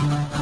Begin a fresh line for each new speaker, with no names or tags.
Bye.